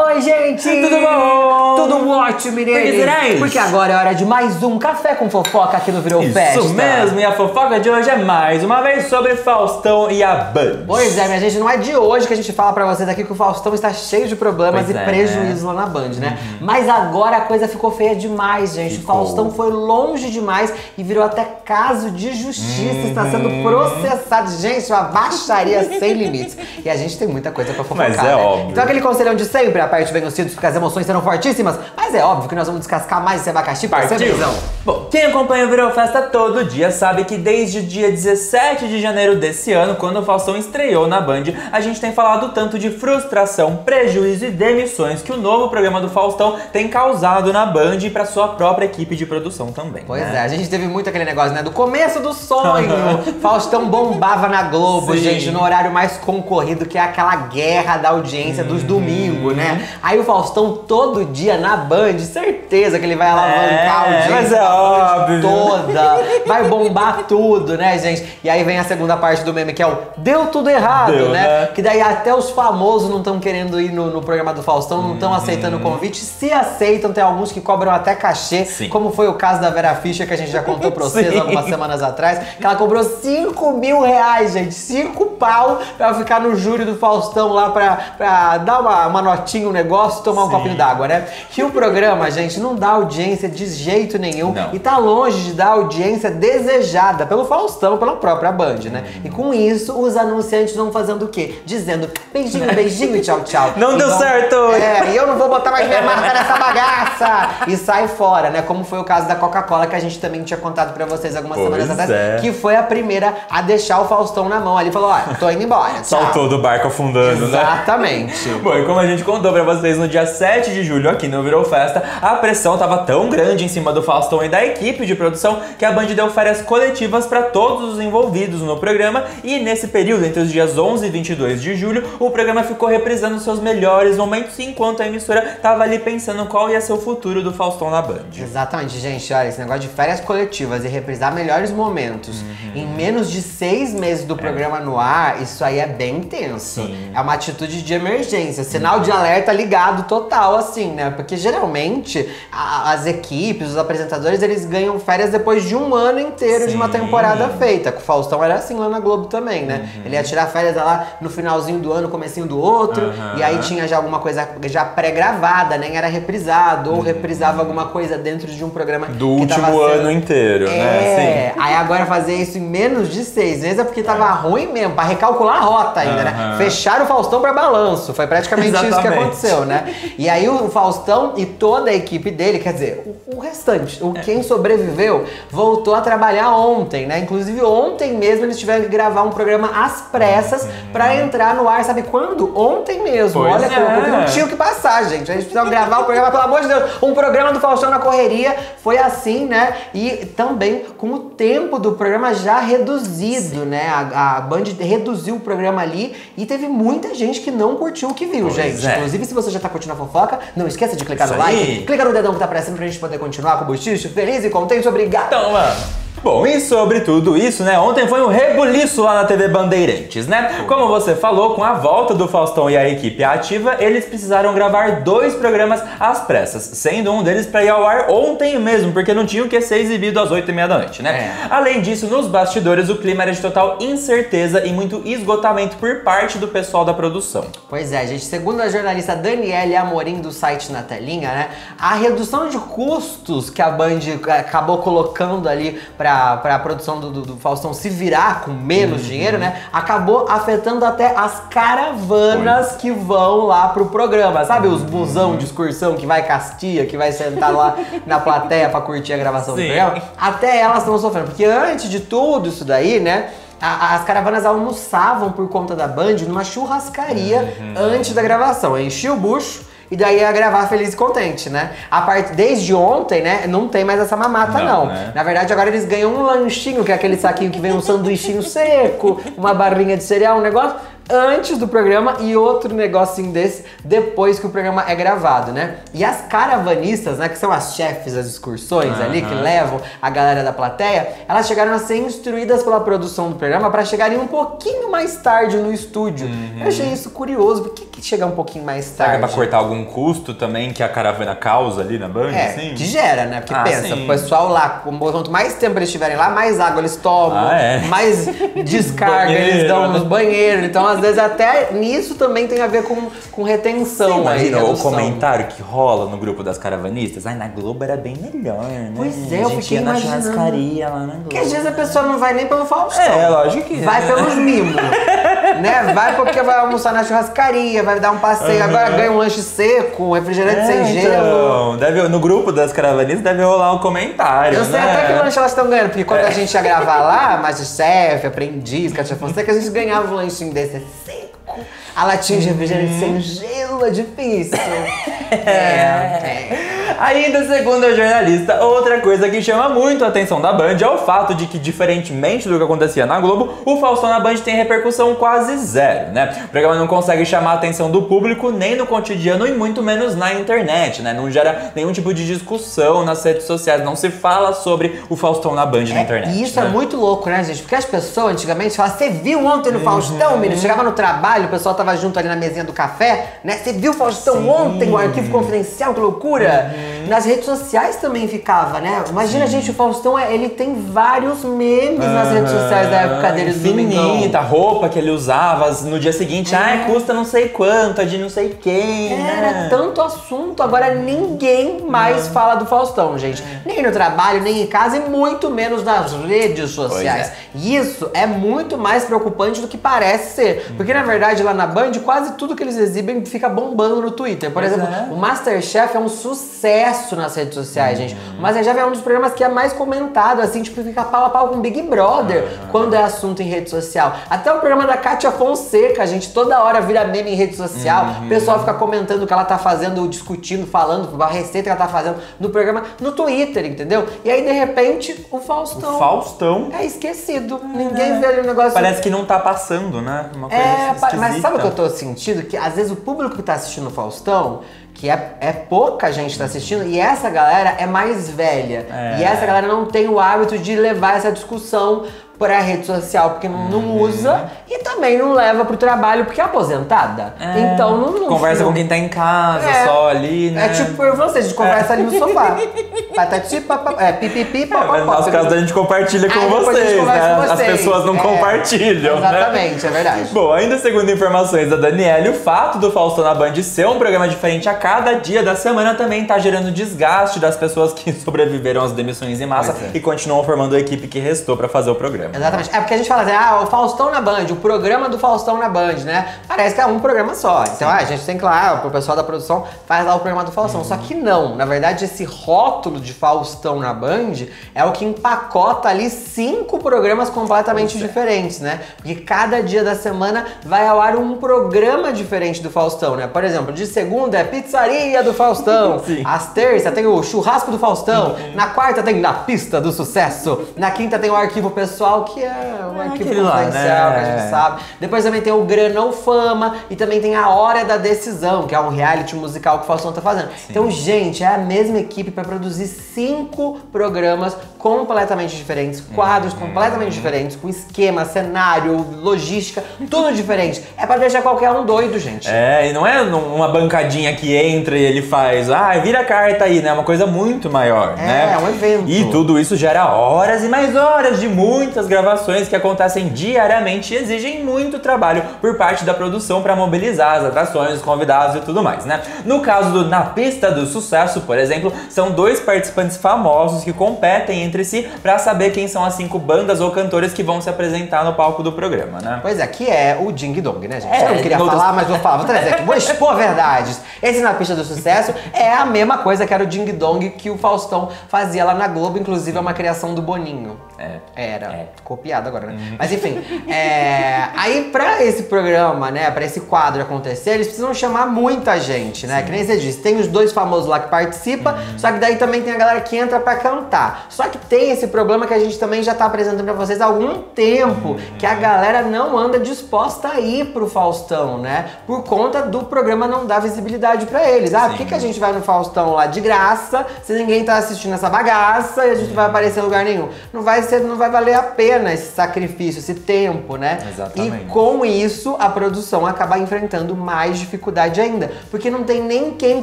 Oi, gente! Tudo bom? Tudo ótimo, isso? Porque agora é hora de mais um Café com Fofoca aqui no Virou Isso Festa. mesmo, e a fofoca de hoje é mais uma vez sobre Faustão e a Band. Pois é, minha gente, não é de hoje que a gente fala pra vocês aqui que o Faustão está cheio de problemas Pois e é, prejuízos lá na Band, né? Mas agora a coisa ficou feia demais, gente. Ficou. O Faustão foi longe demais e virou até caso de justiça. Está sendo processado. Gente, uma baixaria sem limites. E a gente tem muita coisa pra fofocar, Mas é né? óbvio. Então aquele conselhão de sempre, aperte bem os cílios porque as emoções serão fortíssimas. Mas é óbvio que nós vamos descascar mais esse abacaxi pra ser visão. Bom, quem acompanha o Virou Festa todo dia sabe que desde o dia 17 de janeiro desse ano, quando o Faustão estreou na Band, a gente tem falado tanto de frustração, prejuízo e demissões que o novo programa do Faustão tem causado na Band e pra sua própria equipe de produção também. Pois né? é, a gente teve muito aquele negócio, né? Do começo do sonho. Faustão bombava na Globo, Sim. gente, no horário mais concorrido, que é aquela guerra da audiência dos domingos, né? Aí o Faustão todo dia na Band, certeza que ele vai alavancar É, a audiência mas é óbvio. toda. Vai bombar tudo, né, gente? E aí vem a segunda parte do meme, que é o Deu tudo errado, Deu, né? né? Que daí até os famosos não estão querendo ir no, no programa do Faustão, não estão aceitando o convite. Se aceitam, tem alguns que cobram até cachê, Sim. como foi o caso da Vera Fischer, que a gente já contou pra vocês Sim. algumas semanas atrás, que ela cobrou 5 mil reais, gente. 5 pau pra ficar no júri do Faustão lá pra, pra dar uma, uma notinha, um negócio, tomar um Sim. copinho d'água, né? Que o programa, gente, não dá audiência de jeito nenhum Não. e tá longe de dar audiência desejada pelo Faustão, pela própria Band, né? Uhum. E com isso, os anunciantes vão fazendo o quê? Dizendo beijinho, beijinho e tchau, tchau. Não E deu vão- certo! É, e eu não vou botar mais minha marca nessa bagaça! E sai fora, né? Como foi o caso da Coca-Cola, que a gente também tinha contado pra vocês algumas Pois semanas atrás, é. que foi a primeira a deixar o Faustão na mão ali. Falou, ó, tô indo embora. tchau. Saltou do barco afundando, né? Exatamente. Bom, e como a gente contou pra vocês no dia 7 de julho aqui no Virou Festa, a pressão tava tão grande em cima do Faustão e da equipe de produção que a Band deu férias coletivas pra todos os envolvidos no programa e nesse período, entre os dias 11 e 22 de julho, o programa ficou reprisando seus melhores momentos enquanto a emissora tava ali pensando qual ia ser o futuro do Faustão na Band. Exatamente, gente. Olha, esse negócio de férias coletivas e reprisar melhores momentos Uhum. em menos de seis meses do programa no ar, isso aí é bem intenso. É. Sim. Uhum. É uma atitude de emergência, sinal de alerta ligado total, assim, né? Porque geralmente a- as equipes, os apresentadores, eles ganham férias depois de um ano inteiro de uma Sim. temporada feita. Com o Faustão era assim lá na Globo também, né? Uhum. Ele ia tirar férias lá no finalzinho do ano, comecinho do outro, Aham. e aí tinha já alguma coisa já pré-gravada, nem era reprisado, ou reprisava alguma coisa dentro de um programa Do último sendo- ano inteiro, né? É, aí agora fazer isso em menos de seis meses é porque tava ruim mesmo, pra recalcular a rota ainda, né? Fecharam o Faustão pra balanço, foi praticamente isso que Exatamente. Aconteceu, né? E aí o Faustão e toda a equipe dele, quer dizer, o, o restante, o quem sobreviveu, voltou a trabalhar ontem, né? Inclusive ontem mesmo eles tiveram que gravar um programa às pressas pra entrar no ar, sabe quando? Ontem mesmo, Pois olha, é. porque não tinha o que passar, gente. A gente precisava gravar o programa, pelo amor de Deus. Um programa do Faustão na correria foi assim, né? E também com o tempo do programa já reduzido, né? A, a Band reduziu o programa ali e teve muita gente que não curtiu o que viu, Pois gente. é. Inclusive, se você já tá curtindo a fofoca, não esqueça de clicar no Isso like, aí. clica no dedão que tá cima pra gente poder continuar com o bochicho feliz e contente. Obrigado! Então, mano. Bom, e sobre tudo isso, né? Ontem foi um rebuliço lá na TV Bandeirantes, né? Como você falou, com a volta do Faustão e a equipe ativa, eles precisaram gravar dois programas às pressas, sendo um deles pra ir ao ar ontem mesmo, porque não tinha o que ser exibido às 8 e meia da noite, né? É. Além disso, nos bastidores, o clima era de total incerteza e muito esgotamento por parte do pessoal da produção. Pois é, gente. Segundo a jornalista Daniele Amorim do site Na Telinha, né? A redução de custos que a Band acabou colocando ali pra, pra produção do, do- do Faustão se virar com menos dinheiro, né? Acabou afetando até as caravanas que vão lá pro programa. Sabe os busão de excursão que vai castia, que vai sentar lá na plateia pra curtir a gravação do Sim. programa? Até elas estão sofrendo. Porque antes de tudo isso daí, né? a- as caravanas almoçavam por conta da Band numa churrascaria antes da gravação. Enchia o bucho e daí ia gravar feliz e contente, né? A parte desde ontem, né, não tem mais essa mamata não. Não, né? Na verdade, agora eles ganham um lanchinho, que é aquele saquinho que vem um sanduichinho seco, uma barrinha de cereal, um negócio antes do programa e outro negocinho desse depois que o programa é gravado, né? E as caravanistas, né, que são as chefes das excursões uhum. ali, que levam a galera da plateia, elas chegaram a ser instruídas pela produção do programa para chegarem um pouquinho mais tarde no estúdio. Uhum. Eu achei isso curioso, por que, que chegar um pouquinho mais tarde? Será que é pra cortar algum custo também que a caravana causa ali na banda, é, assim? que gera, né? Porque ah, pensa, sim. o pessoal lá, quanto mais tempo eles estiverem lá, mais água eles tomam, ah, é. mais descarga eles dão nos banheiros, então às vezes até nisso também tem a ver com, com retenção. Você imagina aí, o comentário que rola no grupo das caravanistas? Ai, na Globo era bem melhor, né? Pois é, eu fiquei na churrascaria lá na Globo. Porque às vezes a pessoa não vai nem pelo Faustão. É, lógico que Vai pelos mimos. né? Vai porque vai almoçar na churrascaria, vai dar um passeio, uhum. agora ganha um lanche seco, um refrigerante é, sem então, gelo. Deve, no grupo das caravanistas deve rolar um comentário. Eu sei né? até que lanche elas estão ganhando, porque quando é. a gente ia gravar lá, Masterchef, Aprendiz, Cátia Fonseca, a gente ganhava um lanchinho desse seco. A latinha de refrigerante uhum. sem gelo é difícil. é. é. Ainda segundo a jornalista, outra coisa que chama muito a atenção da Band é o fato de que, diferentemente do que acontecia na Globo, o Faustão na Band tem repercussão quase zero, né? O programa não consegue chamar a atenção do público nem no cotidiano e muito menos na internet, né? Não gera nenhum tipo de discussão nas redes sociais, não se fala sobre o Faustão na Band é, na internet. E isso é né? é muito louco, né, gente? Porque as pessoas antigamente falavam, você viu ontem no Faustão, uhum. menino? Chegava no trabalho, o pessoal tava junto ali na mesinha do café, né? Você viu o Faustão Sim. ontem, o arquivo confidencial, que loucura! Uhum. Nas redes sociais também ficava, né? Imagina, Sim. gente, o Faustão, é, ele tem vários memes nas redes sociais da época dele do Fininita, roupa que ele usava no dia seguinte. É. Ah, custa não sei quanto, é de não sei quem. Era né? tanto assunto, agora ninguém mais não. fala do Faustão, gente. Nem no trabalho, nem em casa e muito menos nas redes sociais. É. Isso é muito mais preocupante do que parece ser. Porque, na verdade, lá na Band, quase tudo que eles exibem fica bombando no Twitter. Por pois exemplo, é. o Masterchef é um sucesso nas redes sociais, uhum. gente. O Masterchef é um dos programas que é mais comentado, assim, tipo, fica pau a pau com Big Brother uhum. quando é assunto em rede social. Até o programa da Kátia Fonseca, a gente toda hora vira meme em rede social. Uhum. O pessoal fica comentando o que ela tá fazendo, discutindo, falando, a receita que ela tá fazendo no programa no Twitter, entendeu? E aí, de repente, o Faustão. O Faustão. É esquecido. Ninguém vê ali o negócio. Parece que não tá passando, né? Uma coisa é, assim mas sabe o que eu tô sentindo? Que às vezes o público que tá assistindo o Faustão que é, é pouca gente tá assistindo e essa galera é mais velha. É. E essa galera não tem o hábito de levar essa discussão para a rede social porque não, não uhum. usa e também não leva pro trabalho porque é aposentada. É. Então não, não Conversa não, com quem tá em casa, é. só ali, né? É tipo eu vocês, a gente conversa ali no sofá. Patati, papapá, é pipipi, papapá. É, no nosso caso a gente compartilha com vocês, né? Com vocês. As pessoas não é, compartilham, né? Exatamente, né? é verdade. Bom, ainda segundo informações da Daniela, o fato do Faustão na Band ser um programa diferente a cada dia da semana também tá gerando desgaste das pessoas que sobreviveram às demissões em massa é. e continuam formando a equipe que restou para fazer o programa. Exatamente. É porque a gente fala assim, ah, o Faustão na Band, o programa do Faustão na Band, né? Parece que é um programa só. Então, ah, a gente tem que lá, o pessoal da produção faz lá o programa do Faustão. Uhum. Só que não, na verdade, esse rótulo de Faustão na Band é o que empacota ali cinco programas completamente é. diferentes, né? Porque cada dia da semana vai ao ar um programa diferente do Faustão, né? Por exemplo, de segunda é Pizzaria do Faustão. Sim. Às terça tem o Churrasco do Faustão. Uhum. Na quarta tem Na Pista do Sucesso. Na quinta tem o Arquivo Pessoal, que é o arquivo confidencial, lá, né? que a gente sabe. Depois também tem o Granão Fama e também tem a Hora da Decisão, que é um reality musical que o Faustão tá fazendo. Sim. Então, gente, é a mesma equipe para produzir cinco programas completamente diferentes, quadros uhum. completamente diferentes, com esquema, cenário, logística, tudo diferente. É para deixar qualquer um doido, gente. É, e não é uma bancadinha que entra e ele faz, ah, vira carta aí, né? É uma coisa muito maior, é, né? É, um evento. E tudo isso gera horas e mais horas de muitas gravações que acontecem diariamente e exigem muito trabalho por parte da produção para mobilizar as atrações, os convidados e tudo mais, né? No caso do Na Pista do Sucesso, por exemplo, são dois participantes famosos que competem entre si para saber quem são as cinco bandas ou cantores que vão se apresentar no palco do programa, né? Pois é, que é o Ding Dong, né, gente? É, eu não queria falar, mas vou falar, vou trazer aqui, vou expor verdades. Esse Na Pista do Sucesso é a mesma coisa que era o Ding Dong que o Faustão fazia lá na Globo, inclusive é uma criação do Boninho. É. Era. É. Copiado agora, né? Uhum. Mas enfim, é... aí pra esse programa, né, pra esse quadro acontecer, eles precisam chamar muita gente, né? Sim. Que nem você disse, tem os dois famosos lá que participam, uhum. só que daí também tem a galera que entra pra cantar. Só que que tem esse problema que a gente também já tá apresentando pra vocês há algum tempo, que a galera não anda disposta a ir pro Faustão, né? Por conta do programa não dar visibilidade pra eles. Ah, por que, que a gente vai no Faustão lá de graça, se ninguém tá assistindo essa bagaça e a gente vai aparecer em lugar nenhum? Não vai ser, não vai valer a pena esse sacrifício, esse tempo, né? Exatamente. E com isso, a produção acaba enfrentando mais dificuldade ainda, porque não tem nem quem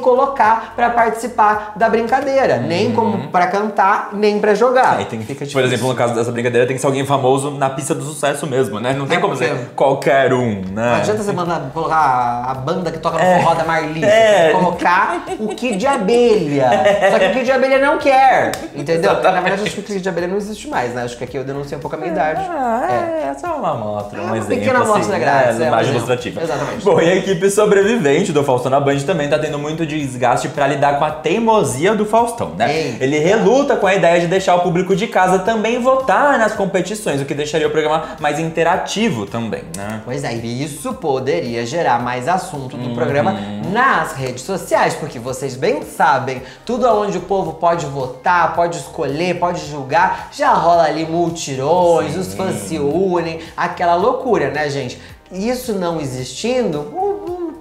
colocar pra participar da brincadeira, nem como pra cantar, nem pra jogar. Aí tem que, por exemplo, no caso dessa brincadeira, tem que ser alguém famoso na pista do sucesso mesmo, né? Não tem É, como ser qualquer um, né? Não adianta você mandar colocar a banda que toca no É. forró da Marli. É. colocar o Kid de Abelha. Só que o Kid de Abelha não quer. Entendeu? Na verdade, acho que o Kid de Abelha não existe mais, né? Acho que aqui eu denunciei um pouco a minha idade. Ah, é, essa é uma amostra, É um exemplo. pequena assim, amostra grátis, né? é, um imagem exemplo. ilustrativa. Exatamente. Bom, e a equipe sobrevivente do Faustão na Band também tá tendo muito desgaste pra lidar com a teimosia do Faustão, né? Ele reluta com a ideia de deixar o público de casa também votar nas competições, o que deixaria o programa mais interativo também, né? Pois é, e isso poderia gerar mais assunto Uhum. do programa nas redes sociais, porque vocês bem sabem, tudo onde o povo pode votar, pode escolher, pode julgar, já rola ali multirões, os fãs se unem, aquela loucura, né, gente? Isso não existindo, o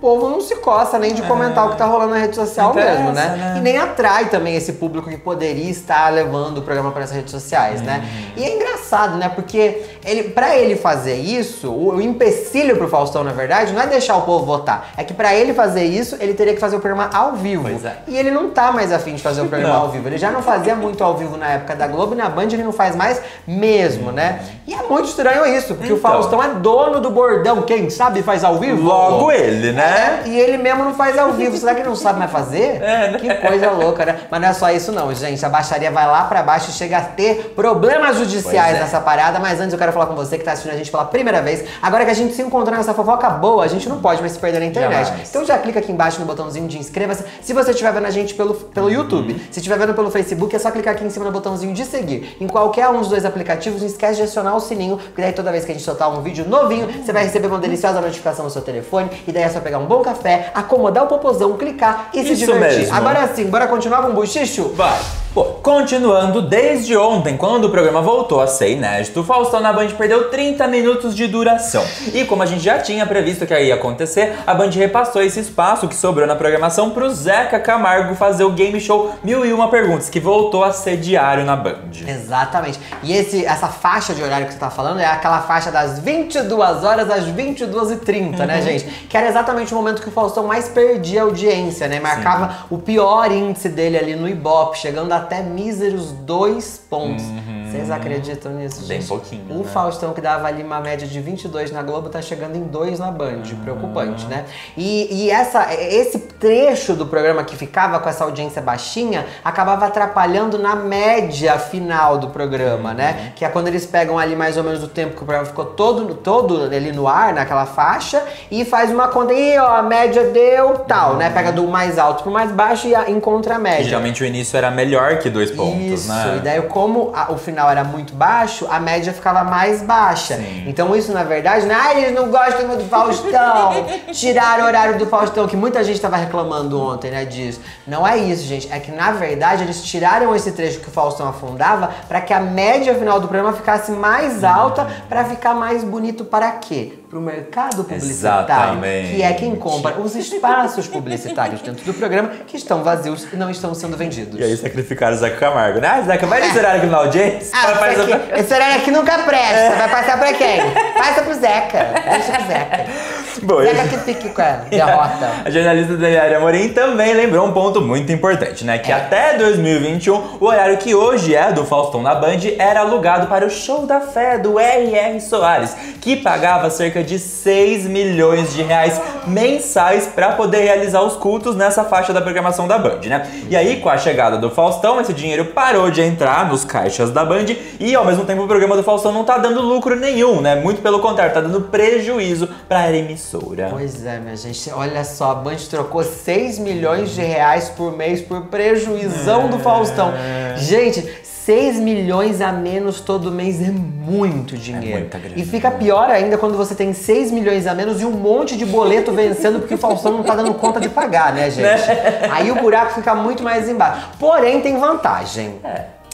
povo não se coça nem de comentar o que tá rolando na rede social Interessa, mesmo, né? né? E nem atrai também esse público que poderia estar levando o programa para as redes sociais, né? Uhum. E é engraçado, né? Porque ele, para ele fazer isso, o, o empecilho pro Faustão, na verdade, não é deixar o povo votar. É que para ele fazer isso, ele teria que fazer o programa ao vivo. É. E ele não tá mais afim de fazer o programa Não. ao vivo. Ele já não fazia muito ao vivo na época da Globo e na Band ele não faz mais mesmo, né? E é muito estranho isso, porque o Então. Faustão é dono do bordão. Quem sabe faz ao vivo? Logo ele, né? É, e ele mesmo não faz ao vivo. Será que ele não sabe mais fazer? É, né? Que coisa louca, né? Mas não é só isso não, gente. A baixaria vai lá pra baixo e chega a ter problemas judiciais é. nessa parada. Mas antes eu quero falar com você que tá assistindo a gente pela primeira vez. Agora que a gente se encontrou nessa fofoca boa, a gente não pode mais se perder na internet. Jamais. Então já clica aqui embaixo no botãozinho de inscreva-se. Se você estiver vendo a gente pelo, pelo YouTube, se estiver vendo pelo Facebook, é só clicar aqui em cima no botãozinho de seguir. Em qualquer um dos dois aplicativos, não esquece de acionar o sininho, porque daí toda vez que a gente soltar um vídeo novinho, você vai receber uma deliciosa notificação no seu telefone. E daí é só pegar um bom café, acomodar o popozão, clicar e se Isso divertir. mesmo. Agora sim, bora continuar com o buchicho? Vai. Bom, continuando, desde ontem, quando o programa voltou a ser inédito, o Faustão na Band perdeu 30 minutos de duração. E como a gente já tinha previsto que ia acontecer, a Band repassou esse espaço que sobrou na programação pro Zeca Camargo fazer o game show Mil e Uma Perguntas, que voltou a ser diário na Band. Exatamente. E esse, essa faixa de horário que você tá falando é aquela faixa das 22 horas às 22h30, né, gente? Que era exatamente o momento que o Faustão mais perdia audiência, né? Marcava o pior índice dele ali no Ibope, chegando até míseros dois pontos. Vocês acreditam nisso, Bem gente? pouquinho, O né? Faustão, que dava ali uma média de 22 na Globo, tá chegando em 2 na Band. Preocupante, né? E, e essa, esse trecho do programa que ficava com essa audiência baixinha acabava atrapalhando na média final do programa, né? Que é quando eles pegam ali mais ou menos o tempo que o programa ficou todo, todo ali no ar, naquela faixa, e faz uma conta. E ó, a média deu tal, né? Pega do mais alto pro mais baixo e a- encontra a E média. geralmente o início era melhor que dois pontos, Isso, né? e daí como a- o final era muito baixo, a média ficava mais baixa. Sim. Então isso, na verdade, né? Ah, eles não gostam muito do Faustão, tiraram o horário do Faustão, que muita gente tava reclamando ontem, né, disso. Não é isso, gente. É que, na verdade, eles tiraram esse trecho que o Faustão afundava pra que a média final do programa ficasse mais alta, pra ficar mais bonito para quê? Pro mercado publicitário, Exatamente. que é quem compra os espaços publicitários dentro do programa que estão vazios e não estão sendo vendidos. E aí sacrificaram o Zeca Camargo, né? Ah, Zeca, vai nesse horário aqui na audiência. Ah, aqui, esse horário aqui nunca presta. Vai passar pra quem? Passa pro Zeca. Deixa pro Zeca. Bom, Zeca que fique com a derrota. A jornalista Daniela Amorim também lembrou um ponto muito importante, né? Que É. até 2021, o horário que hoje é do Faustão na Band era alugado para o Show da Fé do R.R. Soares, que pagava cerca de 6 milhões de reais mensais para poder realizar os cultos nessa faixa da programação da Band, né? E aí, com a chegada do Faustão, esse dinheiro parou de entrar nos caixas da Band e ao mesmo tempo o programa do Faustão não tá dando lucro nenhum, né? Muito pelo contrário, tá dando prejuízo para a emissora. Pois é, minha gente. Olha só, a Band trocou 6 milhões de reais por mês por prejuizão do Faustão. Gente, 6 milhões a menos todo mês é muito dinheiro. muita grana. E fica pior ainda quando você tem 6 milhões a menos e um monte de boleto vencendo porque o Faustão não tá dando conta de pagar, né, gente? Aí o buraco fica muito mais embaixo. Porém, tem vantagem.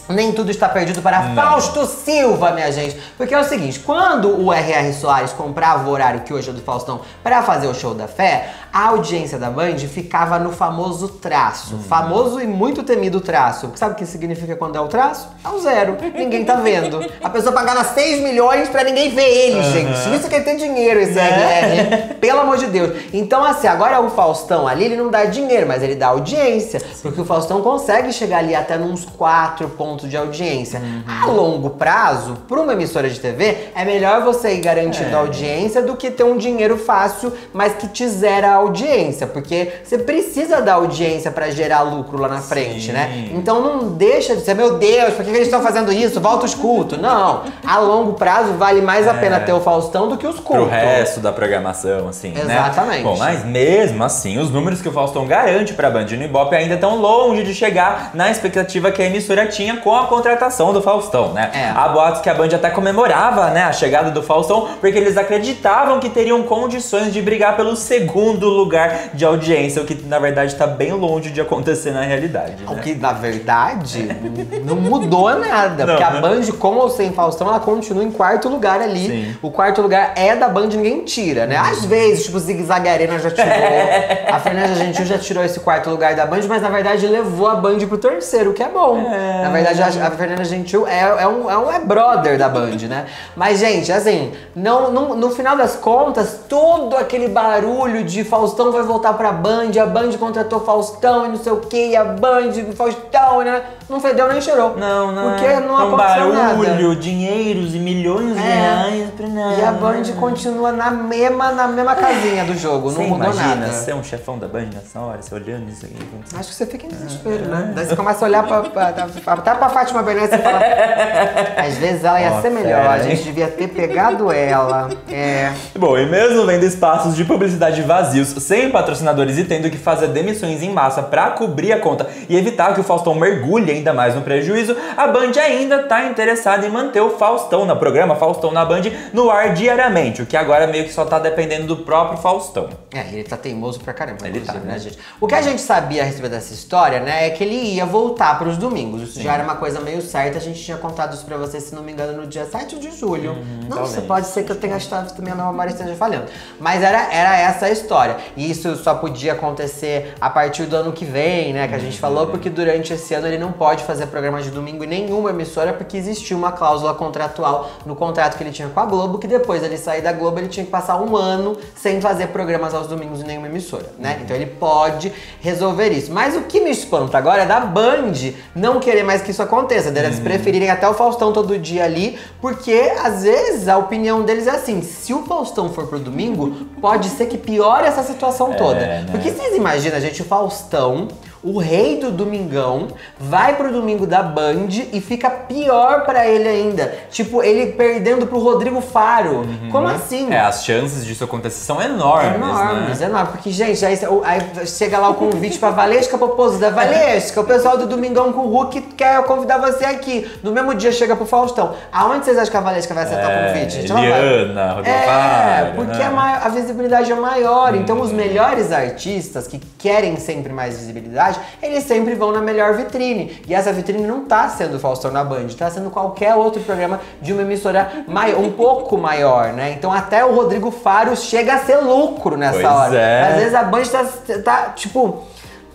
Nem tudo está perdido para Não. Fausto Silva, minha gente. Porque é o seguinte, quando o R.R. Soares comprava o horário que hoje é do Faustão para fazer o show da fé, a audiência da Band ficava no famoso traço. Famoso e muito temido traço. Sabe o que significa quando é o traço? É o zero. Ninguém tá vendo. A pessoa pagava 6 milhões para ninguém ver ele, gente. Isso que é ter dinheiro, esse R.R. Pelo amor de Deus. Então, assim, agora o Faustão ali, ele não dá dinheiro, mas ele dá audiência. Porque o Faustão consegue chegar ali até nos 4 pontos de audiência. A longo prazo, para uma emissora de TV, é melhor você ir garantindo É. audiência do que ter um dinheiro fácil, mas que te zera a audiência. Porque você precisa da audiência para gerar lucro lá na frente, né? Então não deixa de ser, meu Deus, por que que eles estão fazendo isso? Volta os cultos. Não. A longo prazo vale mais a pena ter o Faustão do que os Pro cultos. resto da programação, assim, né? Exatamente. Bom, mas mesmo assim, os números que o Faustão garante pra Band no Ibope ainda estão longe de chegar na expectativa que a emissora tinha com a contratação do Faustão, né? É. Há boatos que a Band até comemorava, né, a chegada do Faustão, porque eles acreditavam que teriam condições de brigar pelo segundo lugar de audiência, o que na verdade tá bem longe de acontecer na realidade, O né? que, na verdade, não mudou nada. Não, porque a? Band, com ou sem Faustão, ela continua em quarto lugar ali. Sim. O quarto lugar é da Band, ninguém tira, né? Às vezes, tipo, Zig Zag Arena já tirou. a Fernanda Gentil já tirou esse quarto lugar da Band, mas na verdade levou a Band pro terceiro, o que é bom. É. Na verdade, a, a Fernanda Gentil é, é, um, é um é brother da Band, né? Mas, gente, assim, não, não- no final das contas, todo aquele barulho de Faustão vai voltar pra Band, a Band contratou Faustão e não sei o que, e a Band, Faustão, né? Não fedeu nem cheirou. Não, não Porque é. não é um aconteceu barulho, nada. dinheiros e milhões de É. reais pra nada. E a Band continua na mesma, na mesma casinha do jogo, Você não mudou imagina nada. ser um chefão da Band nessa hora, você olhando isso aqui. Acho que você fica em desespero, né? Daí você começa a olhar pra, pra, pra- até pra Fátima Bernardes e fala. Às vezes ela ia Ó, ser melhor, a gente devia ter pegado ela. É. Bom, e mesmo vendo espaços de publicidade vazios, sem patrocinadores e tendo que fazer demissões em massa pra cobrir a conta e evitar que o Faustão mergulhe ainda mais no prejuízo, a Band ainda tá interessada em manter o Faustão no programa Faustão na Band no ar diariamente, o que agora meio que só tá dependendo do próprio Faustão. É, ele tá teimoso pra caramba, Ele tá, né, né? gente? O que a gente sabia a respeito dessa história, né, é que ele ia voltar pros domingos. Isso já era uma coisa meio certa, a gente tinha contado isso pra vocês, se não me engano, no dia 7 de julho. Nossa, talvez. pode ser que eu tenha achado também a memória esteja falhando. Mas era, era essa a história. E isso só podia acontecer a partir do ano que vem, né, que a gente falou, porque durante esse ano ele não pode fazer programa de domingo em nenhuma emissora, porque existia uma cláusula contratual no contrato que ele tinha com a Globo, que depois dele sair da Globo, ele tinha que passar um ano sem fazer programas aos domingos em nenhuma emissora, né? Então ele pode resolver isso. Mas o que me espanta agora é da Band não querer mais que isso aconteça, deles preferirem até o Faustão todo dia ali, porque às vezes a opinião deles é assim: se o Faustão for pro domingo, pode ser que piore essa situação toda. né? Porque vocês imaginam, gente, o Faustão. O rei do Domingão vai pro domingo da Band e fica pior pra ele ainda. Tipo, ele perdendo pro Rodrigo Faro. Como assim? É, as chances disso acontecer são enormes, Enormes, né? enormes. Porque, gente, aí, aí chega lá o convite pra Valesca Popozuda. Valesca, o pessoal do Domingão com o Hulk quer convidar você aqui. No mesmo dia chega pro Faustão. Aonde vocês acham que a Valesca vai aceitar o É, convite, gente? Eliana, Rodrigo É, Faro, porque né? a, mai- a visibilidade é maior. Então, os melhores artistas que querem sempre mais visibilidade, eles sempre vão na melhor vitrine. E essa vitrine não tá sendo Faustão na Band, tá sendo qualquer outro programa de uma emissora mai- um pouco maior, né? Então, até o Rodrigo Faro chega a ser lucro nessa Pois hora. é. Às vezes a Band tá, tá tipo.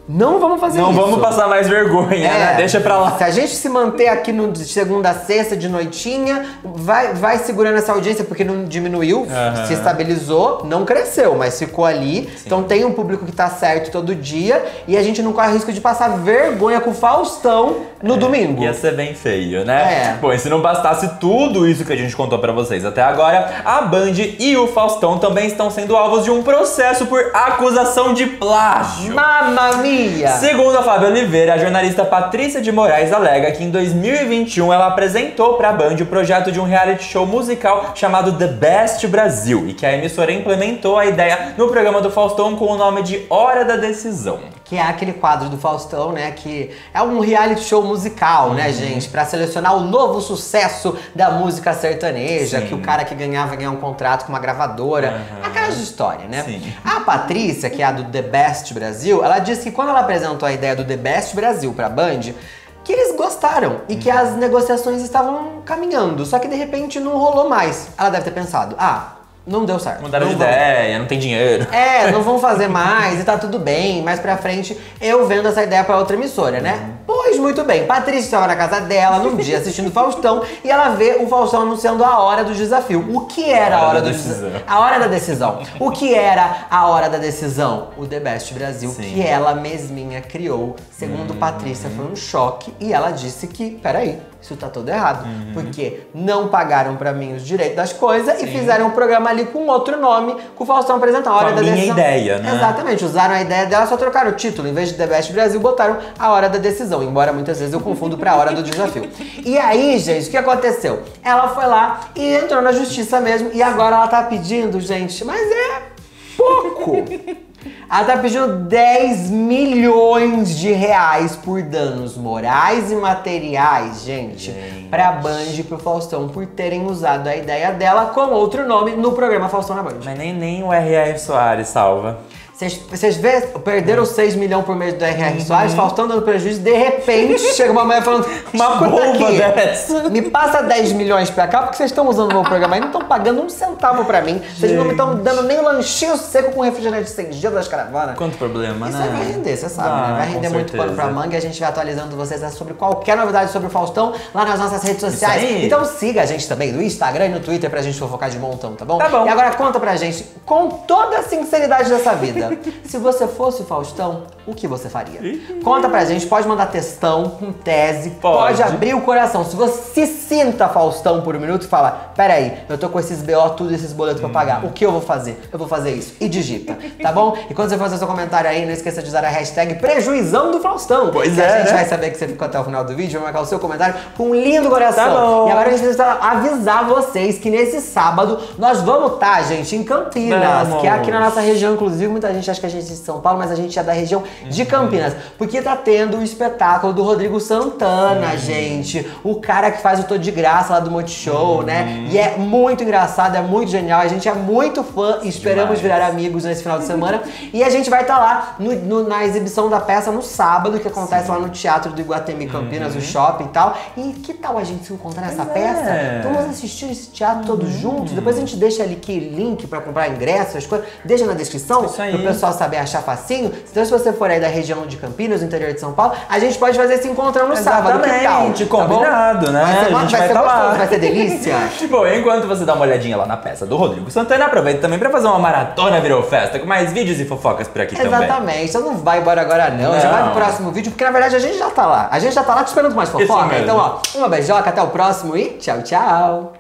Não vamos fazer Não isso. vamos passar mais vergonha, né? Deixa pra lá. Se a gente se manter aqui no de segunda a sexta de noitinha, vai, vai segurando essa audiência porque não diminuiu, Aham. se estabilizou, não cresceu, mas ficou ali. Então tem um público que tá certo todo dia e a gente não corre risco de passar vergonha com o Faustão no domingo. Ia ser bem feio, né? É. Bom, e se não bastasse tudo isso que a gente contou pra vocês até agora, a Band e o Faustão também estão sendo alvos de um processo por acusação de plágio. Mamma mia! Segundo a Fábio Oliveira, a jornalista Patrícia de Moraes alega que em 2021 ela apresentou pra Band o projeto de um reality show musical chamado The Best Brasil e que a emissora implementou a ideia no programa do Faustão com o nome de Hora da Decisão. Que é aquele quadro do Faustão, né? Que é um reality show musical, né, gente? Pra selecionar o novo sucesso da música sertaneja. Sim. Que o cara que ganhava ganhar um contrato com uma gravadora. Aquela história, né? Sim. A Patrícia, que é a do The Best Brasil, ela disse que quando ela apresentou a ideia do The Best Brasil pra Band, que eles gostaram e que as negociações estavam caminhando. Só que de repente não rolou mais. Ela deve ter pensado: ah, não deu certo. Mudaram não de vão- ideia, não tem dinheiro. É, não vão fazer mais e tá tudo bem. Mais pra frente eu vendo essa ideia pra outra emissora, né? Pois muito bem. Patrícia estava na casa dela num dia assistindo Faustão e ela vê o Faustão anunciando a hora do desafio. O que era a Hora hora da do decisão. desafio? A hora da decisão. O que era a hora da decisão? O The Best Brasil, Sim. que ela mesminha criou. Segundo Patrícia, foi um choque e ela disse que, peraí, isso tá todo errado. Porque não pagaram pra mim os direitos das coisas e fizeram um programa ali com outro nome, com o Faustão apresentando. A hora a da minha decisão. ideia, né? Exatamente, usaram a ideia dela, só trocaram o título. Em vez de The Best Brasil, botaram a hora da decisão. Embora muitas vezes eu confundo pra hora do desafio. E aí, gente, o que aconteceu? Ela foi lá e entrou na justiça mesmo. E agora ela tá pedindo, gente, mas é pouco. Ela tá pedindo 10 milhões de reais por danos morais e materiais, gente, Gente. pra Band e pro Faustão por terem usado a ideia dela com outro nome no programa Faustão na Band. Mas nem, nem o R.R. Soares salva. Vocês- perderam 6 milhões por mês do R.R. Soares, Faustão dando prejuízo, de repente chega uma mulher falando: Uma "Escuta bomba aqui, dessa." Me passa 10 milhões pra cá, porque vocês estão usando o meu programa e não estão pagando um centavo pra mim. Vocês não me estão dando nem um lanchinho seco com refrigerante sem gelo das caravanas. Quanto problema, Isso né? aí vai render, você sabe, né? Vai, Vai com render muito pano pra manga e a gente vai atualizando vocês sobre qualquer novidade sobre o Faustão lá nas nossas redes sociais. Então siga a gente também no Instagram e no Twitter pra gente fofocar de montão, tá bom? Tá bom. E agora conta pra gente, com toda a sinceridade dessa vida, se você fosse o Faustão, o que você faria? Conta pra gente, pode mandar textão, com tese, pode. Pode. abrir o coração. Se você se sinta Faustão por um minuto e fala, peraí, eu tô com esses BO, tudo esses boletos pra pagar, o que eu vou fazer? Eu vou fazer isso. E digita, tá bom? E quando você fazer seu comentário aí, não esqueça de usar a hashtag prejuizão do Faustão. Pois é, A gente né? vai saber que você ficou até o final do vídeo, vai marcar o seu comentário com um lindo coração. Tá bom. E agora a gente precisa avisar vocês que nesse sábado nós vamos estar, gente, em Campinas, Vamos. que é aqui na nossa região, inclusive, muita gente acha que a gente é de São Paulo, mas a gente é da região de Campinas. Porque tá tendo o espetáculo do Rodrigo Santana, gente. O cara que faz o Tô de Graça lá do Multishow, né? E é muito engraçado, é muito genial. A gente é muito fã e esperamos Demais. virar amigos nesse final de semana. e a gente vai estar lá no- no- na exibição da peça no sábado, que acontece lá no Teatro do Iguatemi Campinas, o shopping e tal. E que tal a gente se encontrar nessa Pois é. peça? Vamos assistir esse teatro todos juntos. Depois a gente deixa ali que link pra comprar ingressos, as coisas. Deixa na descrição Isso aí. Pessoal saber achar facinho. Então, se você for aí da região de Campinas, do interior de São Paulo, a gente pode fazer esse encontrão no sábado. Que tal? Exatamente, Tá bom? combinado, né? Vai ser, A gente vai vai ser tá gostoso, lá. vai ser delícia. Bom, enquanto você dá uma olhadinha lá na peça do Rodrigo Santana, aproveita também pra fazer uma maratona virou festa com mais vídeos e fofocas por aqui também. Exatamente. Você não vai embora agora, não. Já Não. vai pro próximo vídeo, porque na verdade a gente já tá lá. A gente já tá lá te esperando com mais fofoca. Então, ó, uma beijoca, até o próximo e tchau, tchau.